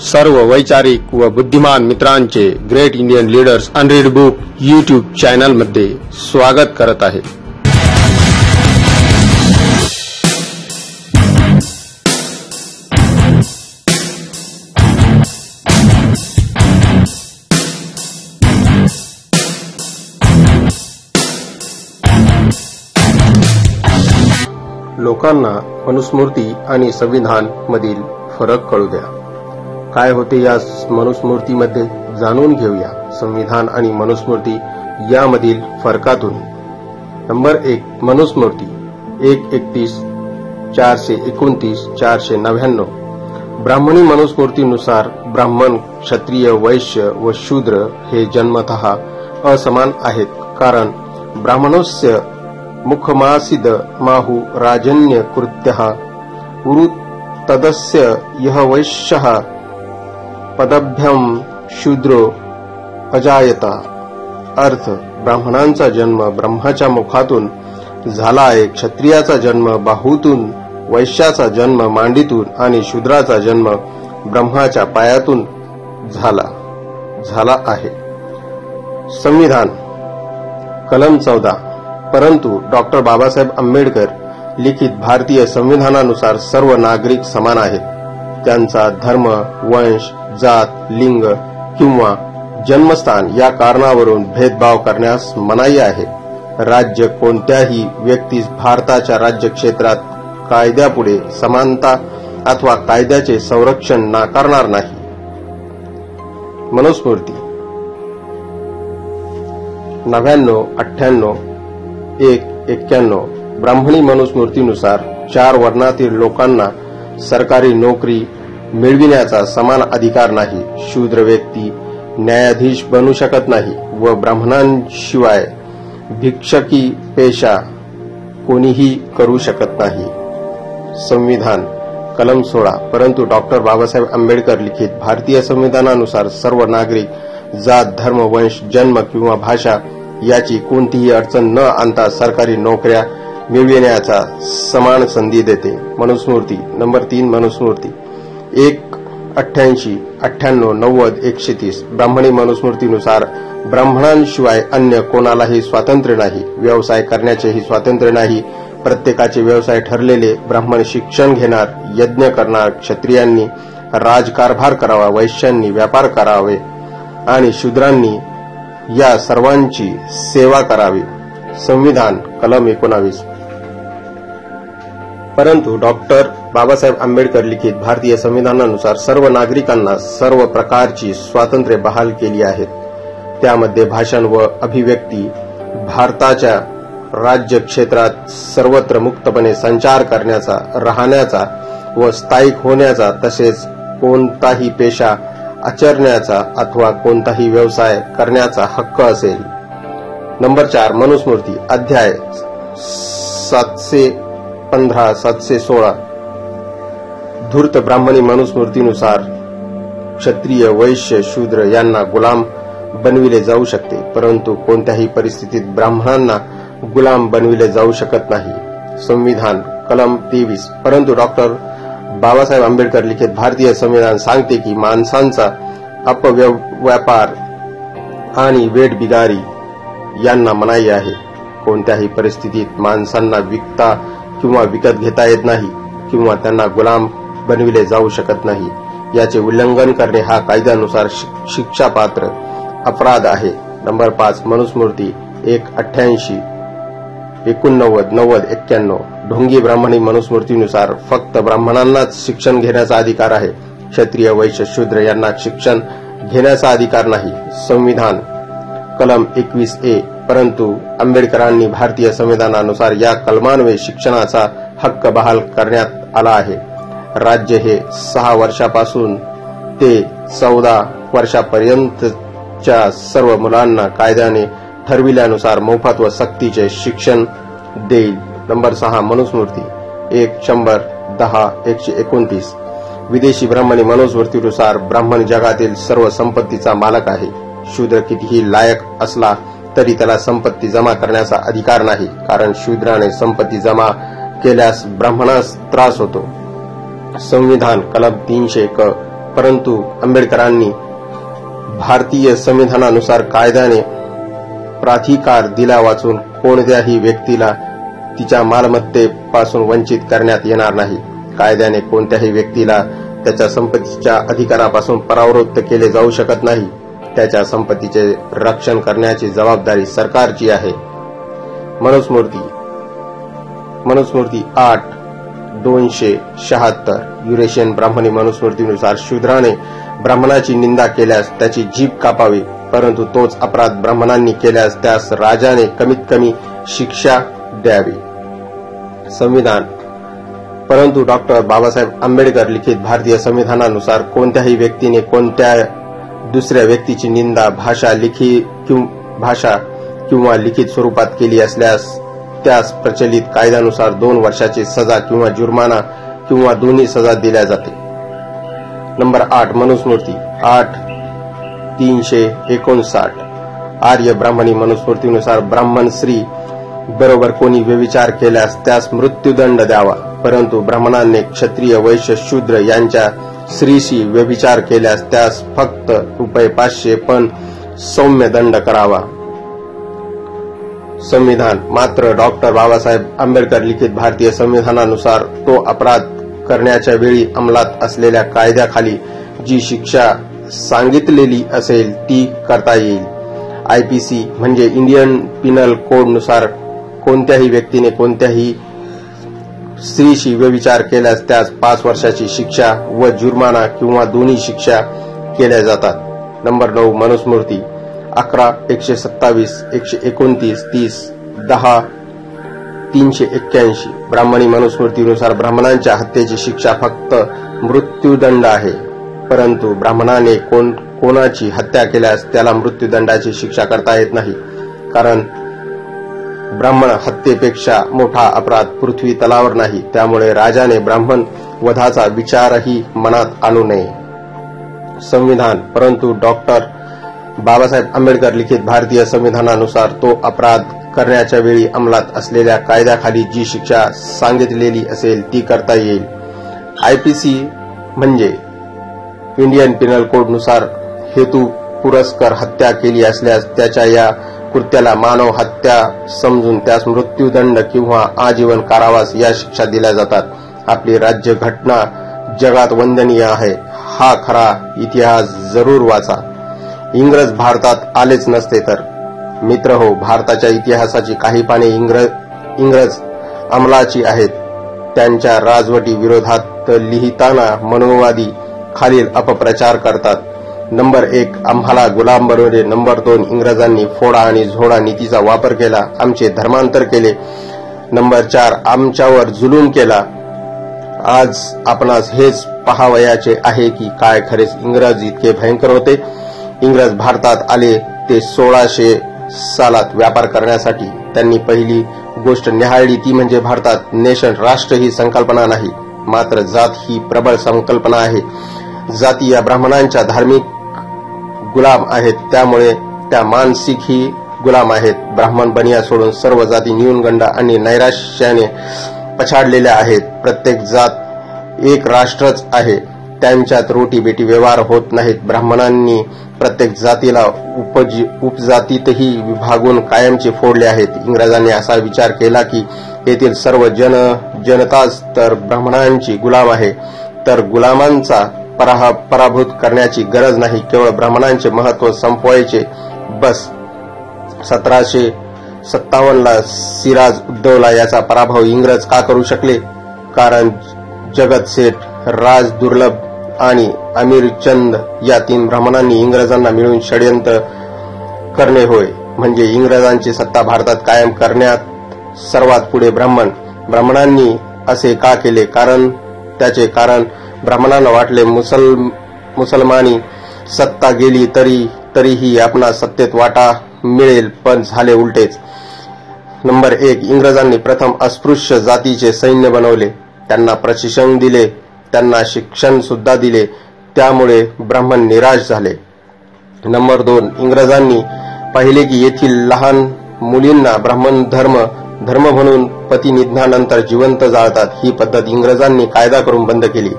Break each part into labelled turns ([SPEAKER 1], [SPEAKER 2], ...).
[SPEAKER 1] सर्व वैचारिक व बुद्धिमान मित्रांचे great Indian leaders unread book YouTube चॅनलमध्ये स्वागत करत आहे. लोकांना मनुस्मृती आणि संविधान मधील फरक कळू द्या. काय होते या मनुस्मृतीमध्ये जाणून घेऊया. संविधान आणि मनुस्मृती यामधील फरकातून. नंबर एक मनुस्मृती. एक एकतीस चारशे एकोणतीस चारशे नव्याण्णव. ब्राह्मणी मनुस्मृतीनुसार ब्राह्मण क्षत्रिय वैश्य व शूद्र हे जन्मत असमान आहेत. कारण ब्राह्मणस्य मुखमासिद माहु राजन्य कृत्य उरु तदस्य यह वैश्य पदभ्यम शूद्रो अजायता. अर्थ ब्राह्मणांचा जन्म ब्रह्माच्या मुखातून झाला आहे क्षत्रियाचा जन्म बाहूतून वैश्याचा जन्म मांडीतून आणि शूद्राचा जन्म ब्रह्माच्या पायातून झाला झाला आहे. संविधान कलम चौदा. परंतु डॉक्टर बाबासाहेब आंबेडकर लिखित भारतीय संविधानानुसार सर्व नागरिक समान आहेत. त्यांचा धर्म वंश जात लिंग किंवा जन्मस्थान या कारणावरून भेदभाव करण्यास मनाई आहे. राज्य कोणत्याही व्यक्तीस भारताच्या राज्य क्षेत्रात कायद्यापुढे समानता अथवा कायद्याचे संरक्षण नाकारणार नाही. मनुस्मृती. नव्याण्णव अठ्ठ्याण्णव एक एक्क्याण्णव. ब्राह्मणी मनुस्मृतीनुसार चार वर्णातील लोकांना सरकारी नोकरी मिळविण्याचा समान अधिकार नाही. शूद्र व्यक्ती न्यायाधीश बनू शकत नाही व ब्राह्मणांशिवाय भिक्षकी पेशा कोणीही करू शकत नाही. संविधान कलम सोळा. परंतु डॉक्टर बाबासाहेब आंबेडकर लिखित भारतीय संविधानानुसार सर्व नागरिक जात धर्म वंश जन्म किंवा भाषा याची कोणतीही अडचण न आणता सरकारी नोकऱ्या मिळविण्याचा समान संधी देते. मनुस्मृती नंबर तीन मनुस्मृती. एक अठ्ठ्याऐंशी अठ्ठ्याण्णव नव्वद एकशे तीस. ब्राह्मणी मनुस्मृतीनुसार ब्राह्मणांशिवाय अन्य कोणालाही स्वातंत्र्य नाही व्यवसाय करण्याचेही स्वातंत्र्य नाही. प्रत्येकाचे व्यवसाय ठरलेले ब्राह्मण शिक्षण घेणार यज्ञ करणार क्षत्रियांनी राजकारभार करावा वैश्यांनी व्यापार करावे आणि शूद्रांनी या सर्वांची सेवा करावी. संविधान कलम एकोणावीस. परंतु डॉक्टर बाबासाहेब आंबेडकर लिखित भारतीय संविधानानुसार सर्व नागरिकांना सर्व प्रकारची स्वातंत्र्य बहाल केली आहेत त्यामध्ये भाषण व अभिव्यक्ती भारताच्या राज्य क्षेत्रात सर्वत्र मुक्तपणे संचार करण्याचा राहण्याचा व स्थायिक होण्याचा तसेच कोणताही पेशा आचरण्याचा अथवा कोणताही व्यवसाय करण्याचा हक्क असेल. नंबर चार मनुस्मृती अध्याय सातशे पंधरा सातशे सोळा. धूर्त ब्राह्मणी मनुस्मृतीनुसार क्षत्रिय वैश्य शूद्र यांना गुलाम बनविले जाऊ शकते. परंतु कोणत्याही परिस्थितीत ब्राह्मणांना गुलाम बनविले जाऊ शकत नाही. संविधान कलम तेवीस. परंतु डॉक्टर बाबासाहेब आंबेडकर लिखित भारतीय संविधान सांगते की माणसांचा अपव्यापार आणि वेठबिगारी यांना मनाई आहे. कोणत्याही परिस्थितीत माणसांना विकता किंवा विकत घेता येत नाही किंवा त्यांना गुलाम बनविले जाऊ शकत नाही याचे उल्लंघन करणे हा कायद्यानुसार शिक्षापात्र अपराध आहे. नंबर पाच मनुस्मृती एक अठ्ठ्याऐंशी एकोणनव्वद नव्वद एक्क्याण्णव. ढोंगी ब्राह्मणी मनुस्मृतीनुसार फक्त ब्राह्मणांनाच शिक्षण घेण्याचा अधिकार आहे. क्षत्रिय वैश्य शूद्र यांना शिक्षण घेण्याचा अधिकार नाही. संविधान कलम एकवीस ए परंतु आंबेडकरांनी भारतीय संविधानानुसार या कलमान्वये शिक्षणाचा हक्क बहाल करण्यात आला आहे. राज्य हे सहा वर्षापासून ते चौदा वर्षापर्यंतच्या सर्व मुलांना कायद्याने ठरविल्यानुसार मोफत व सक्तीचे शिक्षण देईल. नंबर सहा मनुस्मृती. एक शंभर दहा एकशे एकोणतीस. विदेशी ब्राह्मणी मनुस्मृतीनुसार ब्राह्मण जगातील सर्व संपत्तीचा मालक आहे. शूद्र कितीही लायक असला तरी त्याला संपत्ती जमा करण्याचा अधिकार नाही कारण शूद्राने संपत्ती जमा केल्यास ब्राह्मणास त्रास होतो. संविधान कलम तीनशे क परंतु आंबेडकरांनी भारतीय संविधानानुसार कायद्याने प्राधिकार दिला वाचून कोणत्याही व्यक्तीला तिच्या मालमत्तेपासून वंचित करण्यात येणार नाही. कायद्याने कोणत्याही व्यक्तीला त्याच्या संपत्तीच्या अधिकारापासून परावृत्त केले जाऊ शकत नाही. त्याच्या संपत्तीचे रक्षण करण्याची जबाबदारी सरकारची आहे. मनुस्मृती. मनुस्मृती आठ दोनशे शहात्तर. युरेशियन ब्राह्मणी मनुस्मृतीनुसार शूद्राने ब्राह्मणाची निंदा केल्यास त्याची जीभ कापावी परंतु तोच अपराध ब्राह्मणांनी केल्यास त्यास राजाने कमीत कमी शिक्षा द्यावी. संविधान. परंतु डॉक्टर बाबासाहेब आंबेडकर लिखित भारतीय संविधानानुसार कोणत्याही व्यक्तीने कोणत्या दुसऱ्या व्यक्तीची निंदा भाषा लिखी भाषा किंवा लिखित स्वरूपात केली असल्यास त्यास प्रचलित कायद्यानुसार दोन वर्षाची सजा किंवा जुर्माना किंवा दोन्ही सजा दिल्या जाते. नंबर आठ मनुस्मृती. आठ तीनशे एकोणसाठ. आर्य ब्राह्मणी मनुस्मृतीनुसार ब्राह्मण स्त्री बरोबर कोणी व्यविचार केल्यास त्यास मृत्यूदंड द्यावा. परंतु ब्राह्मणांनी क्षत्रिय वैश्य शूद्र यांच्या स्त्रीशी व्यभिचार केल्यास त्यास फक्त रुपये पाचशे पण सौम्य दंड करावा. संविधान. मात्र डॉक्टर बाबासाहेब आंबेडकर लिखित भारतीय संविधानानुसार तो अपराध करण्याच्या वेळी अंमलात असलेल्या कायद्याखाली जी शिक्षा सांगितलेली असेल ती करता येईल. आयपीसी म्हणजे इंडियन पिनल कोडनुसार कोणत्याही व्यक्तीने कोणत्याही स्त्रीशी व्यविचार केल्यास त्यास पाच वर्षाची शिक्षा व जुर्माना किंवा दोन्ही शिक्षा केल्या जातात. नंबर नऊ मनुस्मृती. अकरा एकशे सत्तावीस एकशे एकोणतीस तीस दहा तीनशे एक्क्याऐंशी. ब्राह्मणी मनुस्मृतीनुसार ब्राह्मणांच्या हत्येची शिक्षा फक्त मृत्यूदंड आहे. परंतु ब्राह्मणाने कोण कोणाची हत्या केल्यास त्याला मृत्यूदंडाची शिक्षा करता येत नाही. कारण ब्राह्मण हत्येपेक्षा मोठा अपराध पृथ्वी तलावर नाही त्यामुळे राजाने ब्राह्मण वधाचा विचारही मनात आणू नये. संविधान परंतु डॉक्टर बाबासाहेब आंबेडकर लिखित भारतीय संविधानानुसार तो अपराध करण्याच्या वेळी अंमलात असलेल्या कायद्याखाली जी शिक्षा सांगितलेली असेल ती करता येईल. आयपीसी म्हणजे इंडियन पिनल कोडनुसार हेतू पुरस्कर हत्या केली असल्यास त्याच्या या कृत्याला मानव हत्या समजून त्यास मृत्यूदंड किंवा आजीवन कारावास या शिक्षा दिल्या जातात. आपली राज्य घटना जगात वंदनीय आहे. हा खरा इतिहास जरूर वाचा. इंग्रज भारतात आलेच नसते तर. मित्र हो भारताच्या इतिहासाची काही पाने इंग्रज अंमलाची आहेत. त्यांच्या राजवटी विरोधात लिहिताना मनोवादी खालील अपप्रचार करतात. नंबर एक आम्हाला गुलाम बनवले. नंबर दोन इंग्रजांनी फोडा आणि झोडा नीतीचा वापर केला. आमचे धर्मांतर केले. नंबर चार आमच्यावर जुलूम केला. आज आपणास हेच पहावयाचे आहे की काय खरेच इंग्रज इतके भयंकर होते. इंग्रज भारतात आले ते सोळाशे सालात व्यापार करण्यासाठी. त्यांनी पहिली गोष्ट निहाळली ती म्हणजे भारतात नेशन राष्ट्र ही संकल्पना नाही मात्र जात ही प्रबळ संकल्पना आहे. जाती या ब्राह्मणांच्या धार्मिक गुलाम आहेत. त्यामुळे त्या मानसिक ही गुलाम आहेत. ब्राह्मण बनिया सोडून सर्व जाती न्यूनगंड आणि नैराश्याने पछाडलेल्या आहेत. प्रत्येक जात एक राष्ट्रच आहे. त्यांच्यात रोटी बेटी व्यवहार होत नाहीत. ब्राह्मणांनी प्रत्येक जातीला उपजातीतही विभागून कायमचे फोडले आहेत. इंग्रजांनी असा विचार केला की येथील सर्व जन जनताच तर ब्राह्मणांची गुलाम आहे. तर गुलामांचा पराभूत करण्याची गरज नाही केवळ ब्राह्मणांचे महत्त्व संपवायचे. बस. सतराशे सत्तावन्नला सिराज उद्धवला याचा पराभव इंग्रज का करू शकले? कारण जगत सेठ राज दुर्लभ आणि अमीर चंद या तीन ब्राह्मणांनी इंग्रजांना मिळून षडयंत्र करणे होय. म्हणजे इंग्रजांची सत्ता भारतात कायम करण्यात सर्वात पुढे ब्राह्मण. ब्राह्मणांनी असे का केले? कारण त्याचे कारण ब्राह्मणांना वाटले मुसल मुसलमानी सत्ता गेली तरी तरीही आपणा सत्तेत वाटा मिळेल पण झाले उलटेच. नंबर एक इंग्रजांनी प्रथम अस्पृश्य जातीचे सैन्य बनवले. त्यांना प्रशिक्षण दिले त्यांना शिक्षण सुद्धा दिले त्यामुळे ब्राह्मण निराश झाले. नंबर दोन इंग्रजांनी पाहिले की येथील लहान मुलींना ब्राह्मण धर्म धर्म म्हणून पती निधनानंतर जिवंत जाळतात. ही पद्धत इंग्रजांनी कायदा करून बंद केली.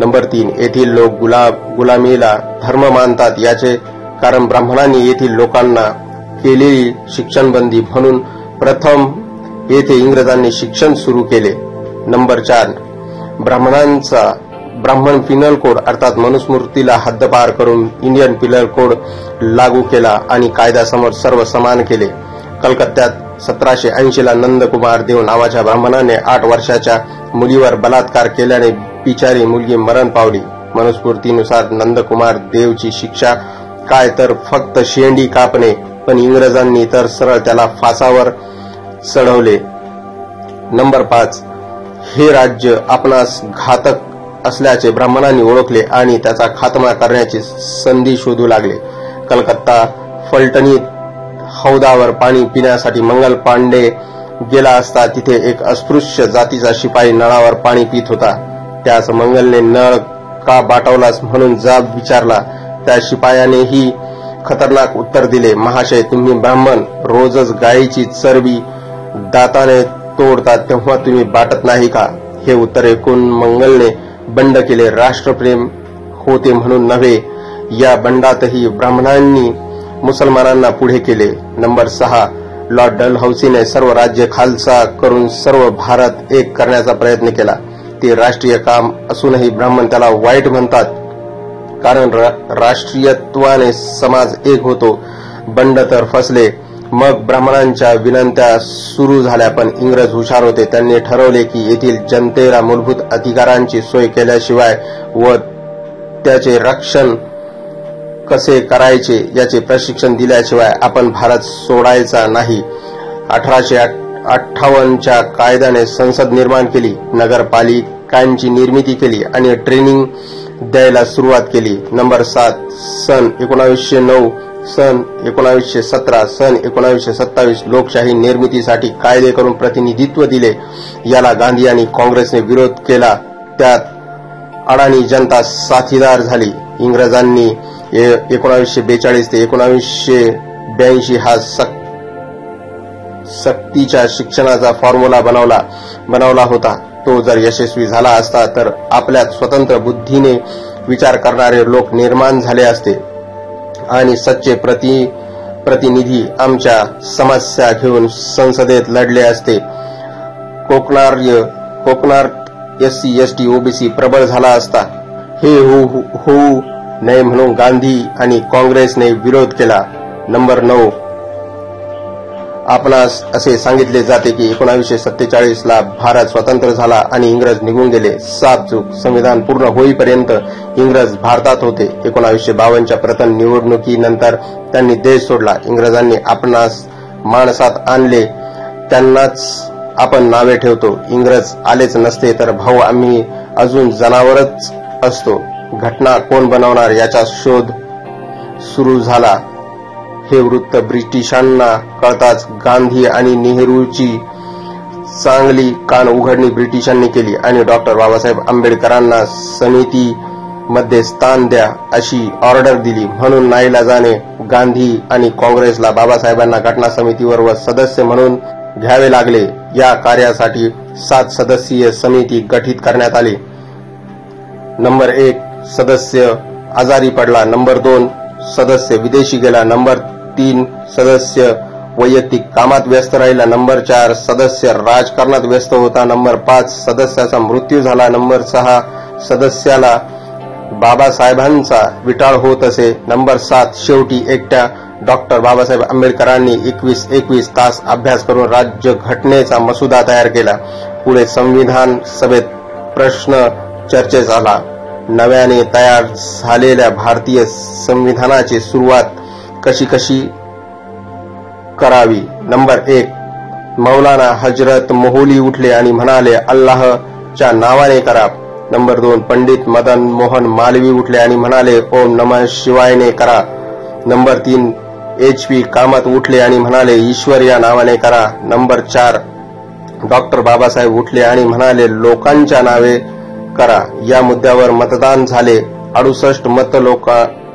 [SPEAKER 1] नंबर तीन येथील लोक गुलाब गुलामीला धर्म मानतात. याचे कारण ब्राह्मणांनी येथील लोकांना केलेली शिक्षणबंदी म्हणून प्रथम येथे इंग्रजांनी शिक्षण सुरू केले. नंबर चार ब्राह्मणांचा ब्राह्मण पिनल कोड अर्थात मनुस्मृतीला हद्दपार करून इंडियन पिनल कोड लागू केला आणि कायद्यासमोर सर्व समान केले. कलकत्त्यात सतराशे ऐंशीला नंदकुमार देव नावाच्या ब्राह्मणाने आठ वर्षाच्या मुलीवर बलात्कार केल्याने बिचारी मुलगी मरण पावली. मनुस्फूर्तीनुसार नंदकुमार देवची शिक्षा काय तर फक्त शेंडी कापणे पण इंग्रजांनी तर सरळ त्याला फासावर चढवले. नंबर पाच हे राज्य आपणास घातक असल्याचे ब्राह्मणांनी ओळखले आणि त्याचा खात्मा करण्याची संधी शोधू लागले. कलकत्ता फलटणीत हौदावर पाणी पिण्यासाठी मंगल पांडे गेला असता तिथे एक अस्पृश्य जातीचा शिपाई नळावर पाणी पित होता. त्यास मंगलने नळ का बाटवलास म्हणून जाब विचारला. त्या शिपायानेही खतरनाक उत्तर दिले. महाशय तुम्ही ब्राह्मण रोजच गायीची चरबी दाताने तोडतात तेव्हा तुम्ही बाटत नाही का? हे उत्तर ऐकून मंगलने बंड केले. राष्ट्रप्रेम होते म्हणून नव्हे या बंडातही ब्राह्मणांनी मुसलमानांना पुढे केले. नंबर सहा लॉर्ड डलहौसीने सर्व राज्य खालसा करून सर्व भारत एक करण्याचा प्रयत्न केला. ते राष्ट्रीय काम असूनही ब्राह्मण त्याला वाईट म्हणतात. कारण राष्ट्रीयत्वाने समाज एक होतो. बंड तर फसले. मग ब्राह्मणांच्या विनंत्या सुरू झाल्या पण इंग्रज हुशार होते. त्यांनी ठरवले की येथील जनतेला मूलभूत अधिकारांची सोय केल्याशिवाय व त्याचे रक्षण कसे करायचे याचे प्रशिक्षण दिल्याशिवाय आपण भारत सोडायचा नाही. अठराशे अठ्ठावन्नच्या कायद्याने संसद निर्माण केली नगरपालिकांची निर्मिती केली आणि ट्रेनिंग द्यायला सुरुवात केली. नंबर सात सन एकोणावीसशे नऊ सन एकोणावीसशे सतरा सन एकोणावीसशे सत्तावीस लोकशाही निर्मितीसाठी कायदे करून प्रतिनिधित्व दिले. याला गांधी आणि काँग्रेसने विरोध केला. त्यात अडाणी जनता साथीदार झाली. इंग्रजांनी एकोणावीसशे बेचाळीस ते एकोणावीसशे ब्याऐंशी हा सक्तीच्या शिक्षणाचा फॉर्म्युला बनवला बनवला होता. तो जर यशस्वी झाला असता तर आपल्यात स्वतंत्र बुद्धीने विचार करणारे लोक निर्माण झाले असते. आणि सच्चे प्रति प्रतिनिधी आमच्या समस्या घेऊन संसदेत लढले असते. कोकणार्य कोकणार एससी एसटी ओबीसी प्रबळ झाला असता. हे होऊ नये म्हणून गांधी आणि काँग्रेसने विरोध केला. नंबर नऊ. आपणास असे सांगितले जाते की एकोणावीसशे सत्तेचाळीस ला भारत स्वतंत्र झाला आणि इंग्रज निघून गेले. सात चूक संविधान पूर्ण होईपर्यंत इंग्रज भारतात होते. एकोणावीसशे बावन्नच्या प्रथम निवडणुकीनंतर त्यांनी देश सोडला. इंग्रजांनी आपणास माणसात आणले. त्यांनाच आपण नावे ठेवतो. इंग्रज आलेच नसते तर भाऊ आम्ही अजून जनावरच असतो. घटना कोण बनवणार याचा शोध सुरू झाला. हे वृत्त ब्रिटिशांना कळताच गांधी आणि नेहरूची चांगली कान उघडणी ब्रिटिशांनी केली आणि डॉक्टर बाबासाहेब आंबेडकरांना समिती मध्ये स्थान द्या अशी ऑर्डर दिली. म्हणून नाईला जाणे गांधी आणि काँग्रेसला बाबासाहेबांना घटना समितीवर व सदस्य म्हणून घ्यावे लागले. या कार्यासाठी सात सदस्यीय समिती गठीत करण्यात आली. नंबर एक सदस्य आजारी पडला. नंबर दोन सदस्य विदेशी गेला. नंबर तीन सदस्य वैयक्तिक कामात व्यस्त राहिला. नंबर चार सदस्य राजकारणात व्यस्त होता. नंबर पाच सदस्याचा मृत्यू झाला. नंबर सहा सदस्याला बाबासाहेबांचा विटाळ होत असे. नंबर सात शेवटी एकट्या डॉक्टर बाबासाहेब आंबेडकरांनी एकवीस एकवीस तास अभ्यास करून राज्य घटनेचा मसुदा तयार केला. पुढे संविधान सभेत प्रश्न चर्चेत आला. नव्याने तयार झालेल्या भारतीय संविधानाची सुरुवात कशी कशी करावी? नंबर एक मौलाना हजरत मोहोली उठले आणि म्हणाले अल्लाहच्या नावाने करा. नंबर दोन पंडित मदन मोहन मालवी उठले आणि म्हणाले ओम नम शिवायने करा. नंबर तीन एच पी कामत उठले आणि म्हणाले ईश्वर या नावाने करा. नंबर चार डॉक्टर बाबासाहेब उठले आणि म्हणाले लोकांच्या नावे करा. या मुद्द्यावर मतदान झाले. अडुसष्ट मत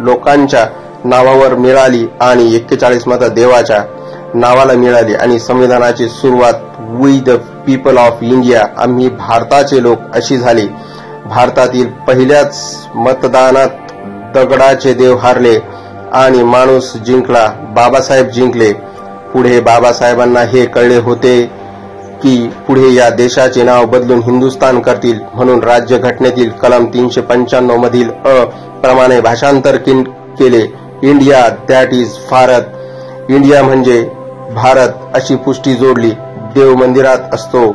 [SPEAKER 1] लोकांच्या नावावर मिळाली आणि एक्केचाळीस मतं देवाच्या नावाला मिळाली आणि संविधानाची सुरुवात we the people of India आम्ही भारताचे लोक अशी झाली. भारतातील पहिल्याच मतदानात दगडाचे देव हारले आणि माणूस जिंकला बाबासाहेब जिंकले. पुढे बाबासाहेबांना हे कळले होते की पुढे या देशाचे नाव बदलून हिंदुस्तान करतील म्हणून राज्यघटनेतील कलम तीनशे पंच्याण्णव मधील अ प्रमाणे भाषांतर केले. India that is Bharat. India म्हणजे भारत अशी पुष्टी जोडली देव मंदिरात असतो.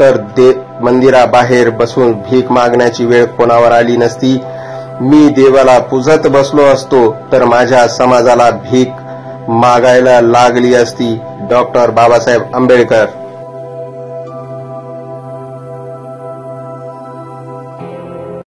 [SPEAKER 1] तर दे मंदिराबाहेर बसून भीक मागण्याची वेळ कोणावर आली नसती. मी देवाला पुजत बसलो असतो तर माझ्या समाजाला भीक मागायला लागली असती. डॉक्टर बाबासाहेब आंबेडकर.